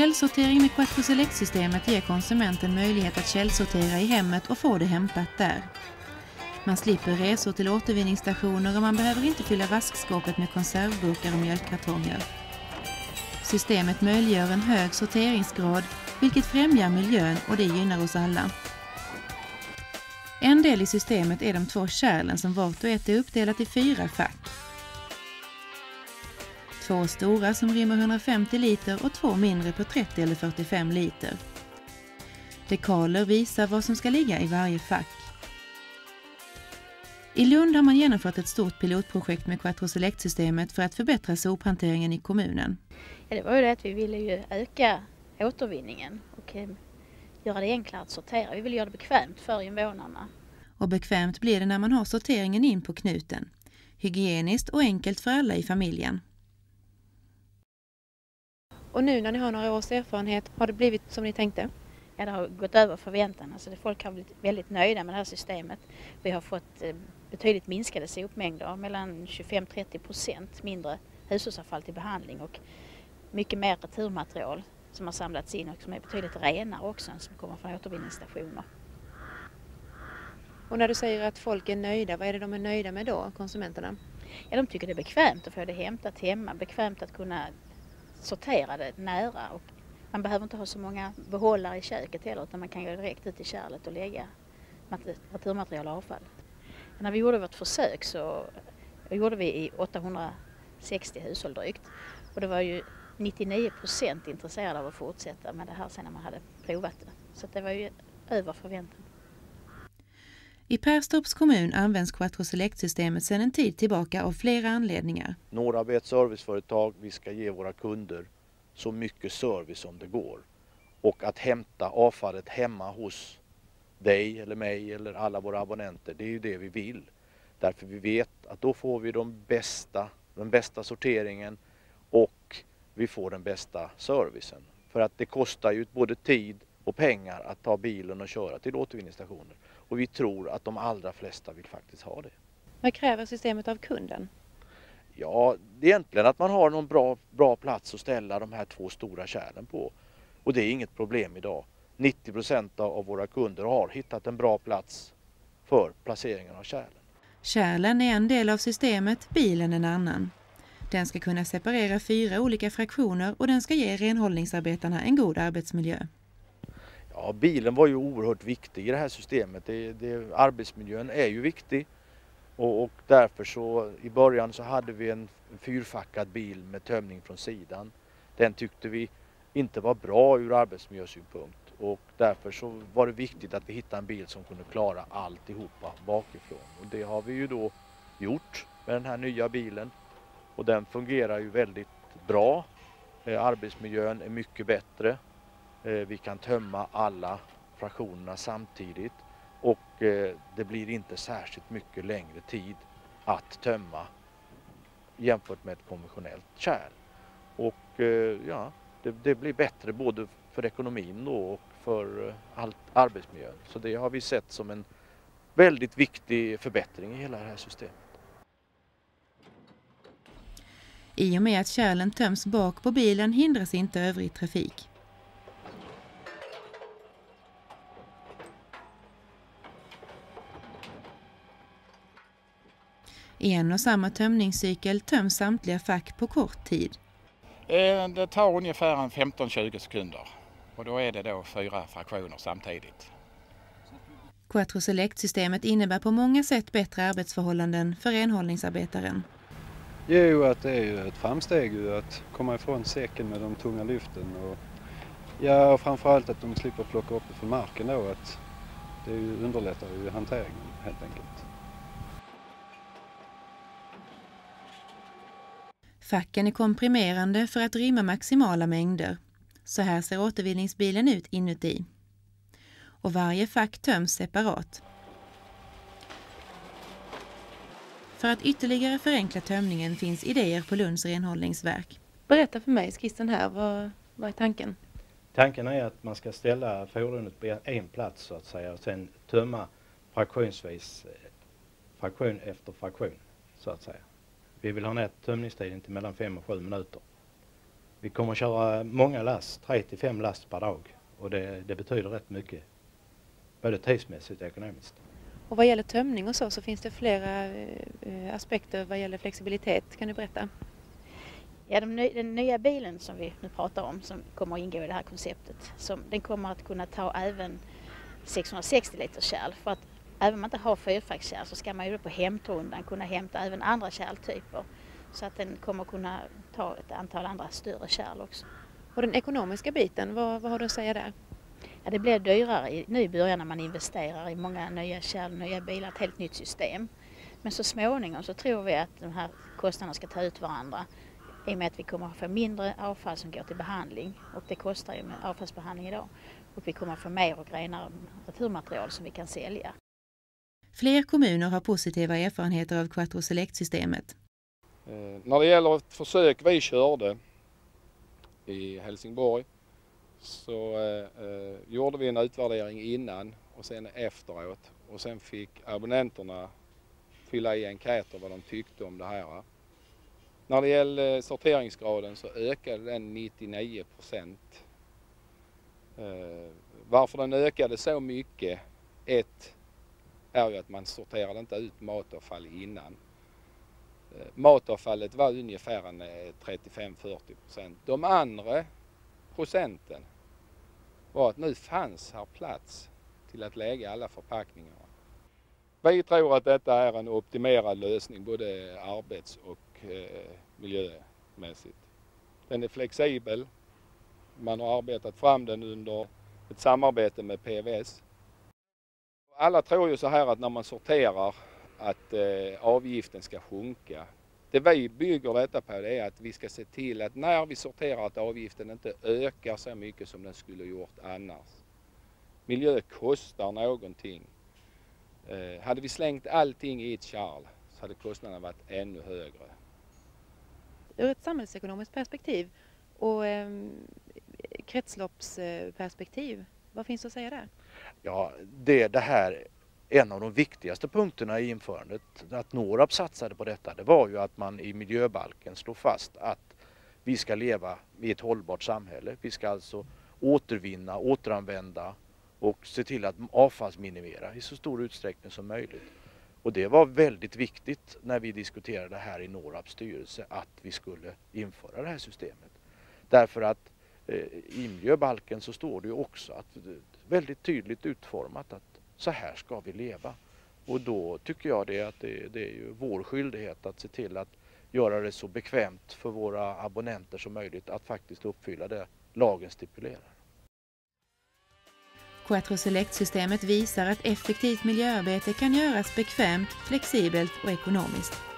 Källsortering med Quattro Select-systemet ger konsumenten möjlighet att källsortera i hemmet och få det hämtat där. Man slipper resor till återvinningsstationer och man behöver inte fylla vaskskåpet med konservburkar och mjölkkartonger. Systemet möjliggör en hög sorteringsgrad vilket främjar miljön och det gynnar oss alla. En del i systemet är de två kärlen som vart och ett är uppdelat i fyra fack. Två stora som rymmer 150 liter och två mindre på 30 eller 45 liter. Dekaler visar vad som ska ligga i varje fack. I Lund har man genomfört ett stort pilotprojekt med Quattro Select-systemet för att förbättra sophanteringen i kommunen. Ja, det var ju det att vi ville ju öka återvinningen och eh, göra det enklare att sortera. Vi vill göra det bekvämt för invånarna. Och bekvämt blir det när man har sorteringen in på knuten. Hygieniskt och enkelt för alla i familjen. Och nu när ni har några års erfarenhet, har det blivit som ni tänkte? Ja, det har gått över förväntan. Alltså folk har blivit väldigt nöjda med det här systemet. Vi har fått eh, betydligt minskade sopmängder, mellan 25-30 procent mindre hushållsavfall till behandling och mycket mer returmaterial som har samlats in och som är betydligt renare också än som kommer från återvinningsstationer. Och när du säger att folk är nöjda, vad är det de är nöjda med då, konsumenterna? Ja, de tycker det är bekvämt att få det hämtat hemma, bekvämt att kunna sortera det nära och man behöver inte ha så många behållare i köket heller utan man kan gå direkt ut i kärlet och lägga returmaterial och avfall. När vi gjorde vårt försök så gjorde vi i 860 hushåll drygt och det var ju 99 procent intresserade av att fortsätta med det här sen när man hade provat det. Så det var ju över förväntan. I Perstorps kommun används Quattro Select-systemet sedan en tid tillbaka av flera anledningar. Norab är ett serviceföretag. Vi ska ge våra kunder så mycket service som det går. Och att hämta avfallet hemma hos dig eller mig eller alla våra abonnenter, det är ju det vi vill. Därför vi vet att då får vi de bästa, den bästa sorteringen och vi får den bästa servicen. För att det kostar ju både tid och pengar att ta bilen och köra till återvinningsstationer. Och vi tror att de allra flesta vill faktiskt ha det. Vad kräver systemet av kunden? Ja, egentligen att man har någon bra, bra plats att ställa de här två stora kärlen på. Och det är inget problem idag. 90 procent av våra kunder har hittat en bra plats för placeringen av kärlen. Kärlen är en del av systemet, bilen en annan. Den ska kunna separera fyra olika fraktioner och den ska ge renhållningsarbetarna en god arbetsmiljö. Ja, bilen var ju oerhört viktig i det här systemet. Det, det, arbetsmiljön är ju viktig och, och, därför så i början så hade vi en fyrfackad bil med tömning från sidan. Den tyckte vi inte var bra ur arbetsmiljösynpunkt och därför så var det viktigt att vi hittade en bil som kunde klara alltihopa bakifrån och det har vi ju då gjort med den här nya bilen och den fungerar ju väldigt bra. Eh, arbetsmiljön är mycket bättre. Eh, vi kan tömma alla fraktionerna samtidigt och eh, det blir inte särskilt mycket längre tid att tömma jämfört med ett konventionellt kärl. Och eh, ja, det, det blir bättre både för ekonomin då och för allt arbetsmiljön. Så det har vi sett som en väldigt viktig förbättring i hela det här systemet. I och med att kärlen töms bak på bilen hindras inte övrig trafik. I en och samma tömningscykel töms samtliga fack på kort tid. Eh, det tar ungefär 15-20 sekunder och då är det då fyra fraktioner samtidigt. Quattro Select-systemet innebär på många sätt bättre arbetsförhållanden för renhållningsarbetaren. Jo, att det är ju ett framsteg ju att komma ifrån säcken med de tunga lyften. Och, ja, och framförallt att de slipper plocka upp det från marken då. Att det ju underlättar ju hanteringen helt enkelt. Facken är komprimerande för att rymma maximala mängder. Så här ser återvinningsbilen ut inuti. Och varje fack töms separat. För att ytterligare förenkla tömningen finns idéer på Lunds renhållningsverk. Berätta för mig, skissen här, vad, vad är tanken? Tanken är att man ska ställa fordonet på en plats så att säga och sen tömma fraktionsvis, fraktion efter fraktion så att säga. Vi vill ha ner tömningstiden till mellan 5 och 7 minuter. Vi kommer att köra många last, 3 till 5 last per dag och det, det betyder rätt mycket. Både tidsmässigt och ekonomiskt. Och vad gäller tömning och så, så finns det flera eh, aspekter vad gäller flexibilitet. Kan du berätta? Ja, de, den nya bilen som vi nu pratar om som kommer att ingå i det här konceptet, som, den kommer att kunna ta även 660 liters kärl. För att även om man inte har fyrfackskärl så ska man ju på hämtrundan kunna hämta även andra kärltyper. Så att den kommer kunna ta ett antal andra större kärl också. Och den ekonomiska biten, vad, vad har du att säga där? Ja, det blir dyrare i, nu i början när man investerar i många nya kärl, nya bilar, ett helt nytt system. Men så småningom så tror vi att de här kostnaderna ska ta ut varandra i och med att vi kommer att få mindre avfall som går till behandling och det kostar ju med avfallsbehandling idag. Och vi kommer att få mer och renare returmaterial som vi kan sälja. Fler kommuner har positiva erfarenheter av Quattro Select-systemet. Eh, när det gäller ett försök vi körde i Helsingborg så eh, eh, gjorde vi en utvärdering innan och sen efteråt och sen fick abonnenterna fylla i enkäter vad de tyckte om det här. När det gäller sorteringsgraden så ökade den 99 procent. Eh, varför den ökade så mycket, ett, är ju att man sorterade inte ut matavfall innan. Eh, matavfallet var ungefär 35-40 eh, procent. De andra procenten var att nu fanns här plats till att lägga alla förpackningarna. Vi tror att detta är en optimerad lösning både arbets och eh, miljömässigt. Den är flexibel. Man har arbetat fram den under ett samarbete med PVS. Alla tror ju så här att när man sorterar att eh, avgiften ska sjunka. Det vi bygger detta på det är att vi ska se till att när vi sorterar att avgiften inte ökar så mycket som den skulle gjort annars. Miljö kostar någonting. Eh, hade vi slängt allting i ett kärl så hade kostnaderna varit ännu högre. Ur ett samhällsekonomiskt perspektiv och eh, kretsloppsperspektiv, vad finns att säga där? Ja, det, det här en av de viktigaste punkterna i införandet, att Norab satsade på detta, det var ju att man i miljöbalken slår fast att vi ska leva i ett hållbart samhälle. Vi ska alltså återvinna, återanvända och se till att avfallsminimera i så stor utsträckning som möjligt. Och det var väldigt viktigt när vi diskuterade här i Norabs styrelse att vi skulle införa det här systemet. Därför att Eh, i miljöbalken så står det ju också att väldigt tydligt utformat att så här ska vi leva. Och då tycker jag det att det, det är ju vår skyldighet att se till att göra det så bekvämt för våra abonnenter som möjligt att faktiskt uppfylla det lagen stipulerar. Quattro Select-systemet visar att effektivt miljöarbete kan göras bekvämt, flexibelt och ekonomiskt.